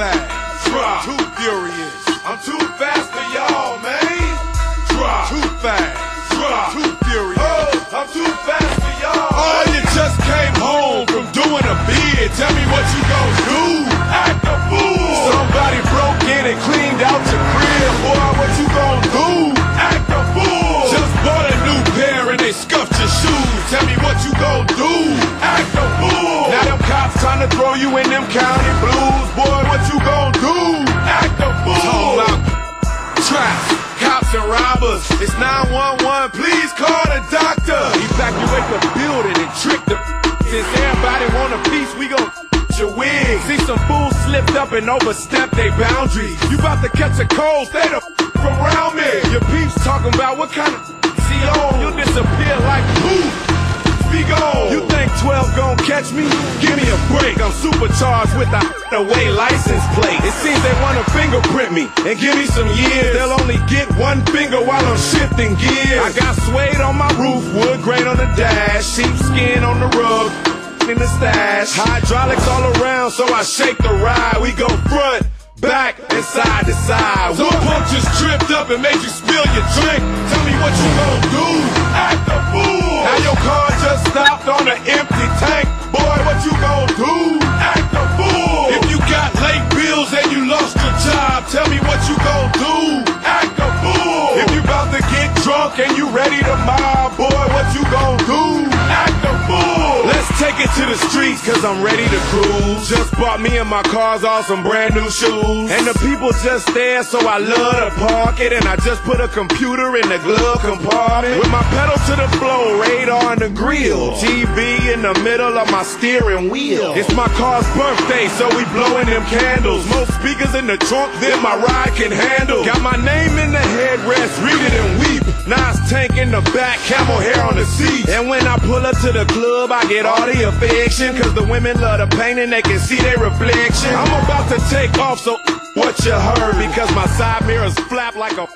fast, too furious, I'm too county blues. Boy, what you gon' do? act a fool. Traps, cops and robbers. It's 911, please call the doctor. Evacuate the building and trick the Since everybody want a piece, we gon' your wig. See some fools slipped up and overstepped their boundaries. You about to catch a cold, stay the from around me. Your peeps talking about what kind of catch me? Give me a break. I'm supercharged with a away license plate. It seems they wanna fingerprint me and give me some years. They'll only get one finger while I'm shifting gears. I got suede on my roof, wood grain on the dash, sheepskin on the rug. In the stash, hydraulics all around, so I shake the ride. We go front, back, and side to side. Some punk just tripped up and made you spill your drink. Tell me what you gonna do. Streets, cause I'm ready to cruise. Just bought me and my cars all some brand new shoes. And the people just there, so I love to park it. And I just put a computer in the glove compartment. With my pedal to the floor, radar in the grill. TV in the middle of my steering wheel. It's my car's birthday, so we blowing them candles. Most speakers in the trunk than my ride can handle. Got my name in the headrest, read it and weep. Nas tank in the back, camel hair on the seat. And when I pull up to the club, I get all the affection. Cause the women love the pain and they can see their reflection. I'm about to take off, so what you heard? Because my side mirrors flap like a